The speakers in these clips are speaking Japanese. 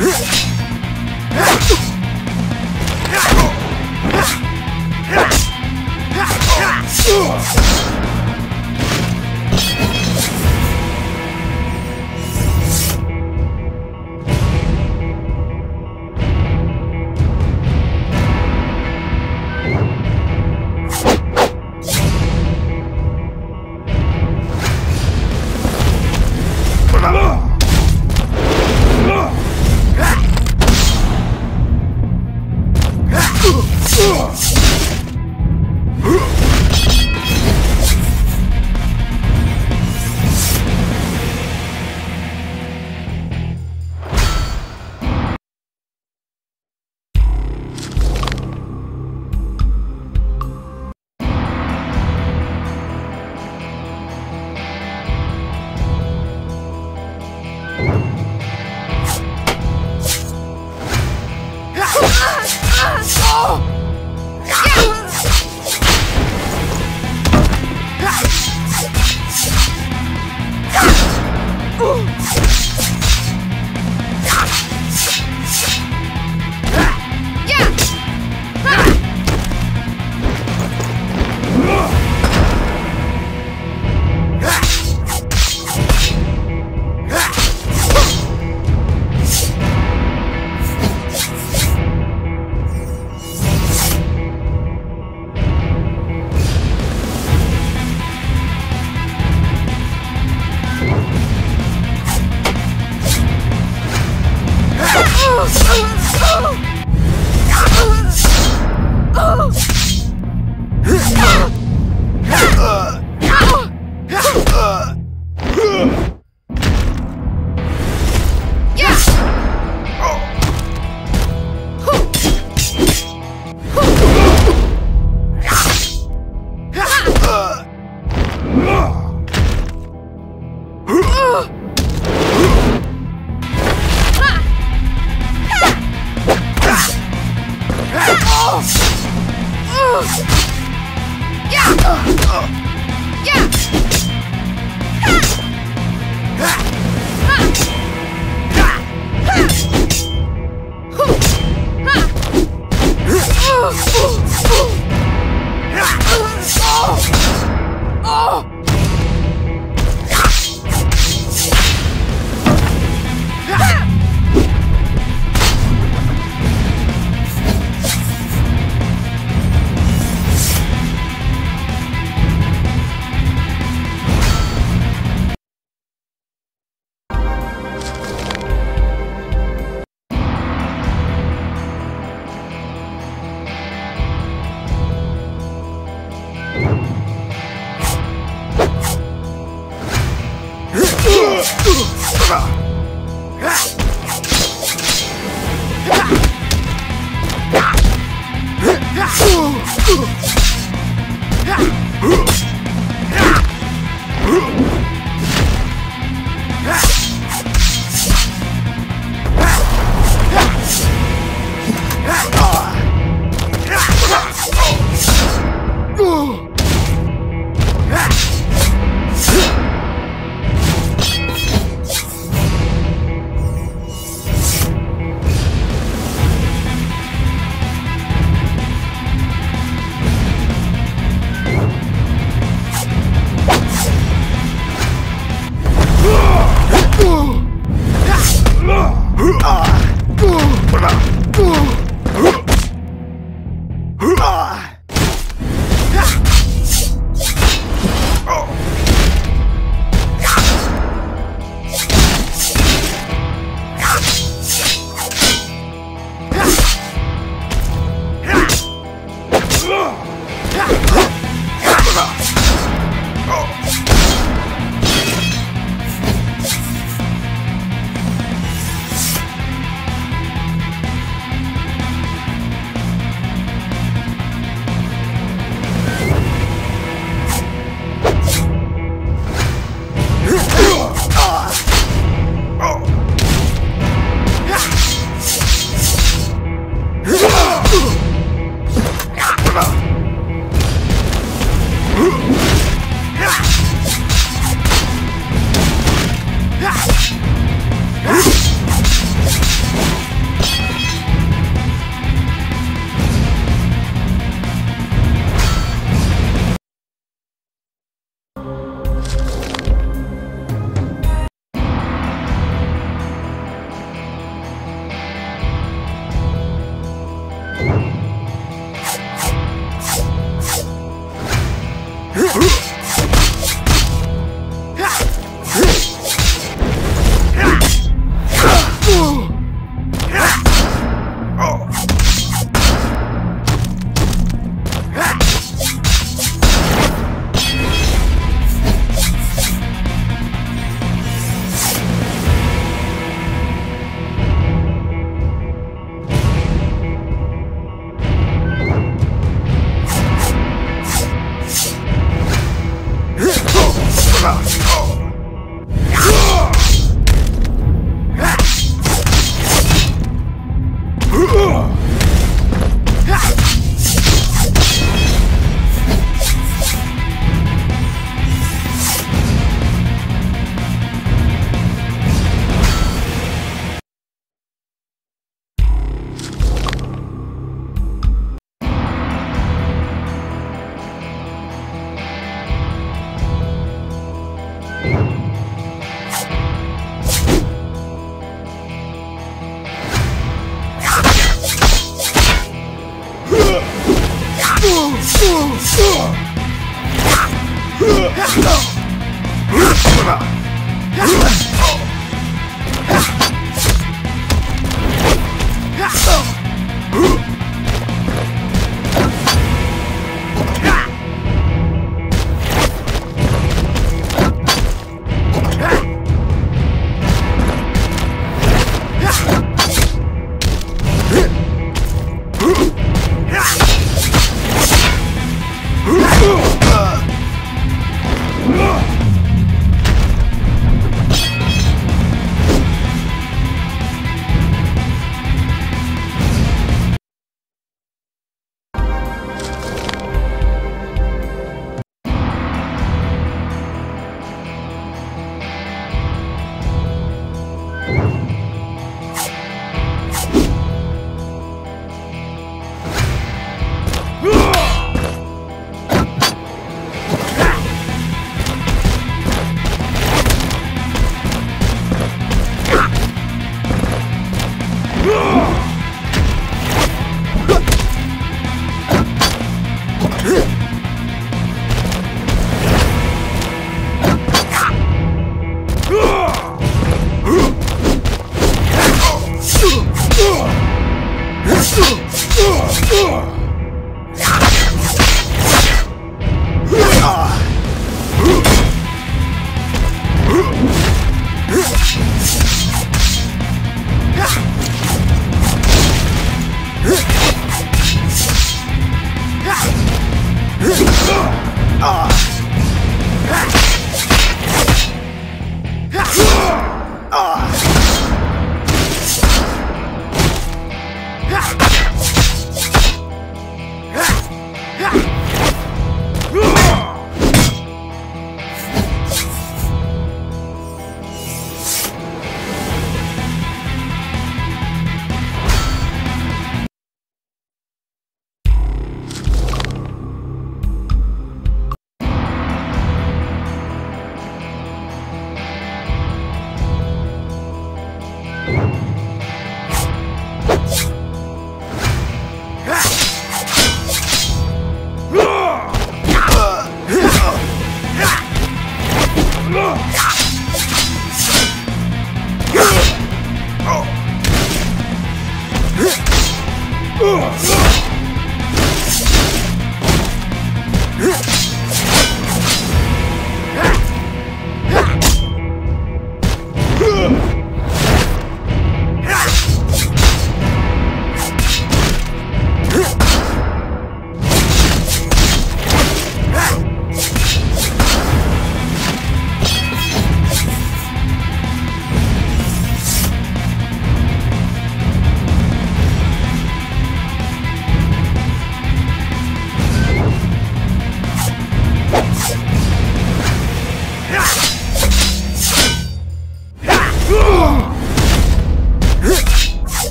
Huh? うん No!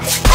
Uh.